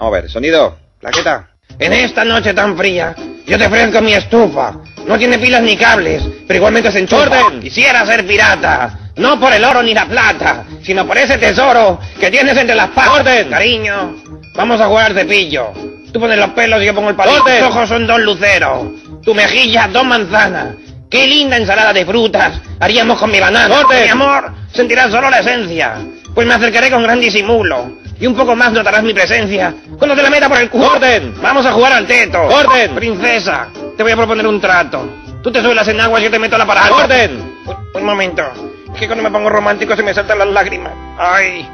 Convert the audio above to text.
Vamos a ver, sonido, plaqueta. En esta noche tan fría, yo te ofrezco mi estufa. No tiene pilas ni cables, pero igualmente se enchufa. ¡Orden! Quisiera ser pirata, no por el oro ni la plata, sino por ese tesoro que tienes entre las patas. ¡Orden! Cariño, vamos a jugar cepillo. Tú pones los pelos y yo pongo el palito. ¡Orden! Tus ojos son dos luceros, tu mejilla dos manzanas. Qué linda ensalada de frutas haríamos con mi banana. ¡Orden! Mi amor, sentirás solo la esencia. Pues me acercaré con gran disimulo. Y un poco más notarás mi presencia cuando te la meta por el culo. ¡Orden! Vamos a jugar al teto. ¡Orden! Princesa, te voy a proponer un trato. Tú te suelas en agua y yo te meto la parada. ¡Orden! Un, un momento. Es que cuando me pongo romántico se me saltan las lágrimas. Ay.